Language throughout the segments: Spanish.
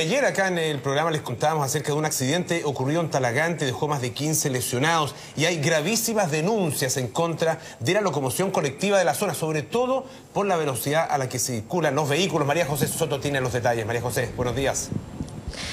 Ayer acá en el programa les contábamos acerca de un accidente ocurrido en Talagante, dejó más de 15 lesionados y hay gravísimas denuncias en contra de la locomoción colectiva de la zona, sobre todo por la velocidad a la que circulan los vehículos. María José Soto tiene los detalles. María José, buenos días.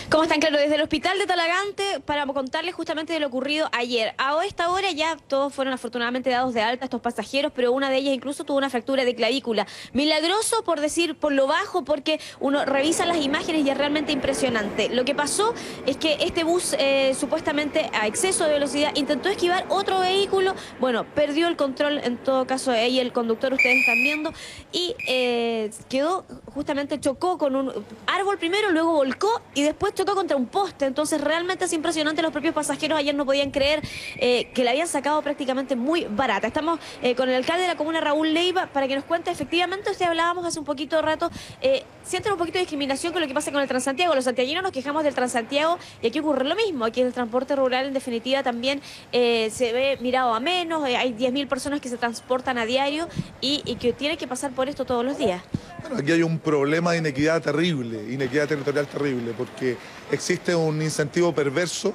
¿Cómo están? Claro, desde el hospital de Talagante para contarles justamente de lo ocurrido ayer. A esta hora ya todos fueron afortunadamente dados de alta estos pasajeros, pero una de ellas incluso tuvo una fractura de clavícula. Milagroso por decir por lo bajo, porque uno revisa las imágenes y es realmente impresionante. Lo que pasó es que este bus eh, supuestamente a exceso de velocidad intentó esquivar otro vehículo, bueno, perdió el control en todo caso ahí el conductor, ustedes están viendo, y eh, quedó justamente chocó con un árbol primero, luego volcó y después chocó contra un poste. Entonces realmente es impresionante. Los propios pasajeros ayer no podían creer eh, que la habían sacado prácticamente muy barata. Estamos eh, con el alcalde de la comuna, Raúl Leiva, para que nos cuente efectivamente, usted hablábamos hace un poquito de rato, eh, sienten un poquito de discriminación con lo que pasa con el Transantiago. Los santiaguinos nos quejamos del Transantiago y aquí ocurre lo mismo. Aquí el transporte rural en definitiva también se ve mirado a menos. hay 10.000 personas que se transportan a diario y, y que tienen que pasar por esto todos los días. Bueno, aquí hay un problema de inequidad terrible, inequidad territorial terrible, porque existe un incentivo perverso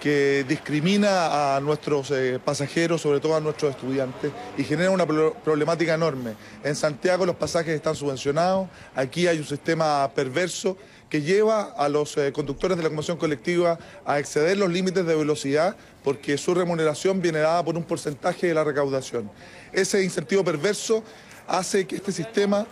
que discrimina a nuestros eh, pasajeros, sobre todo a nuestros estudiantes, y genera una problemática enorme. En Santiago los pasajes están subvencionados, aquí hay un sistema perverso que lleva a los eh, conductores de la locomoción colectiva a exceder los límites de velocidad porque su remuneración viene dada por un porcentaje de la recaudación. Ese incentivo perverso hace que este sistema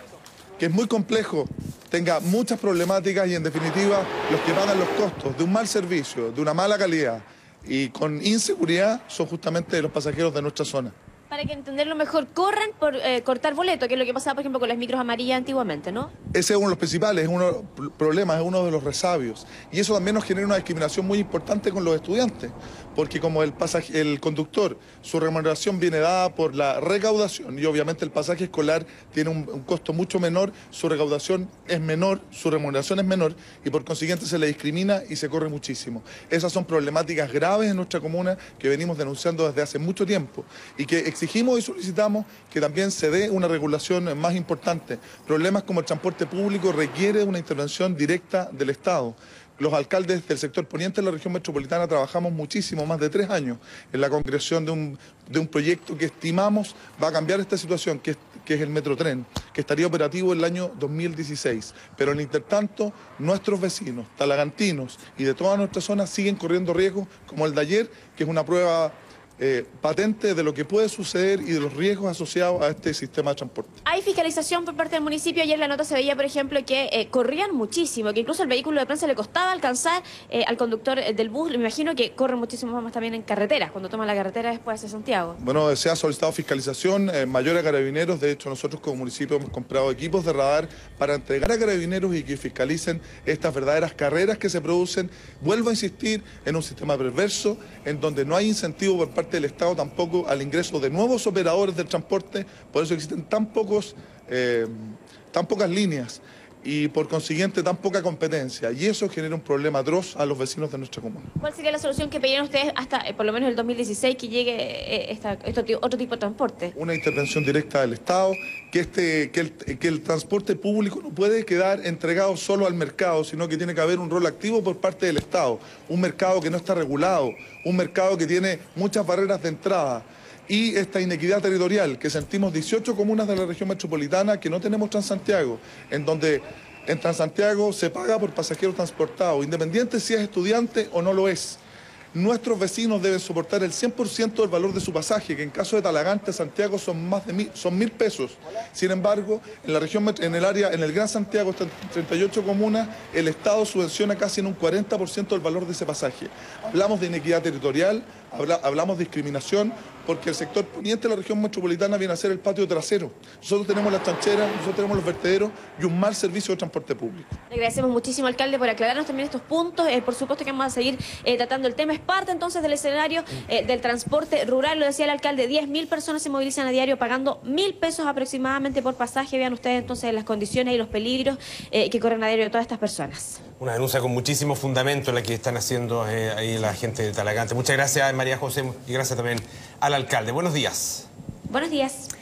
que es muy complejo, tenga muchas problemáticas y en definitiva los que pagan los costos de un mal servicio, de una mala calidad y con inseguridad son justamente los pasajeros de nuestra zona para que entenderlo mejor, corren por eh, cortar boleto, que es lo que pasaba, por ejemplo, con las micros amarillas antiguamente, ¿no? Ese es uno de los principales, es uno de los problemas, es uno de los resabios. Y eso también nos genera una discriminación muy importante con los estudiantes, porque como el, pasaje, el conductor, su remuneración viene dada por la recaudación, y obviamente el pasaje escolar tiene un, un costo mucho menor, su recaudación es menor, su remuneración es menor, y por consiguiente se le discrimina y se corre muchísimo. Esas son problemáticas graves en nuestra comuna que venimos denunciando desde hace mucho tiempo, y que exigimos y solicitamos que también se dé una regulación más importante. Problemas como el transporte público requiere una intervención directa del Estado. Los alcaldes del sector poniente de la región metropolitana trabajamos muchísimo, más de tres años, en la concreción de un, de un proyecto que estimamos va a cambiar esta situación, que es, que es el Metrotren, que estaría operativo el año 2016. Pero en intertanto, nuestros vecinos, talagantinos y de toda nuestra zona siguen corriendo riesgos, como el de ayer, que es una prueba eh, patente de lo que puede suceder y de los riesgos asociados a este sistema de transporte. Hay fiscalización por parte del municipio. Ayer en la nota se veía, por ejemplo, que eh, corrían muchísimo, que incluso el vehículo de prensa le costaba alcanzar eh, al conductor del bus. Me imagino que corren muchísimo más también en carreteras, cuando toman la carretera después de Santiago. Bueno, se ha solicitado fiscalización mayor a carabineros. De hecho, nosotros como municipio hemos comprado equipos de radar para entregar a carabineros y que fiscalicen estas verdaderas carreras que se producen. Vuelvo a insistir en un sistema perverso en donde no hay incentivo por parte del Estado tampoco al ingreso de nuevos operadores del transporte, por eso existen tan, pocos, eh, tan pocas líneas y por consiguiente tan poca competencia. Y eso genera un problema atroz a los vecinos de nuestra comuna. ¿Cuál sería la solución que pidieron ustedes hasta eh, por lo menos el 2016 que llegue eh, otro tipo de transporte? Una intervención directa del Estado, que, este, que, el, que el transporte público no puede quedar entregado solo al mercado, sino que tiene que haber un rol activo por parte del Estado. Un mercado que no está regulado, un mercado que tiene muchas barreras de entrada y esta inequidad territorial que sentimos 18 comunas de la región metropolitana que no tenemos Transantiago, en donde en Transantiago se paga por pasajero transportado, independiente si es estudiante o no lo es nuestros vecinos deben soportar el 100% del valor de su pasaje, que en caso de Talagante, Santiago son más de mil, son mil pesos. Sin embargo, en la región, en el área, en el Gran Santiago, están 38 comunas, el Estado subvenciona casi en un 40% del valor de ese pasaje. Hablamos de inequidad territorial, hablamos de discriminación, porque el sector poniente de la región metropolitana viene a ser el patio trasero. Nosotros tenemos las trancheras, nosotros tenemos los vertederos y un mal servicio de transporte público. Le agradecemos muchísimo, alcalde, por aclararnos también estos puntos. Eh, por supuesto que vamos a seguir eh, tratando el tema parte entonces del escenario eh, del transporte rural. Lo decía el alcalde, 10.000 personas se movilizan a diario pagando mil pesos aproximadamente por pasaje. Vean ustedes entonces las condiciones y los peligros que corren a diario todas estas personas. Una denuncia con muchísimo fundamento la que están haciendo eh, ahí la gente de Talagante. Muchas gracias María José y gracias también al alcalde. Buenos días. Buenos días.